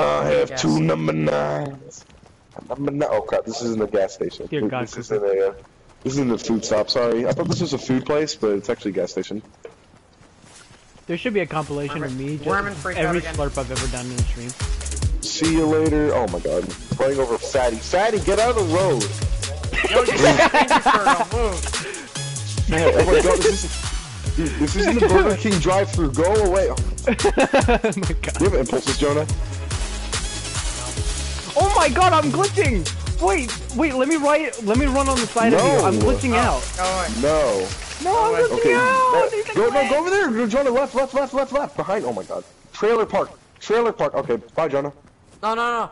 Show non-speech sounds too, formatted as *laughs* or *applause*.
I have Gas. two number nines. Number nine. Oh crap! This isn't a gas station. Dear God, this isn't a. Uh, this isn't a food stop. Sorry, I thought this was a food place, but it's actually a gas station. There should be a compilation of me just Worm and freak out every slurp I've ever done in the stream. See you later. Oh my god, playing over Fatty. Fatty, get out of the road. Yo, you *laughs* said move. Man, oh my god, this is. Dude, this isn't the Burger King drive-through. Go away. Oh, *laughs* oh my god. you have impulses, Jonah? Oh my god, I'm glitching! Wait, wait, let me right let me run on the side of you. I'm glitching oh. out. Oh, No. No, I'm glitching Okay. out! go, no, go over there. Go, Jonah, left, left, left, left, left. Behind. Oh my god. Trailer park. Trailer park. Okay, bye, Jonah. no, no, no.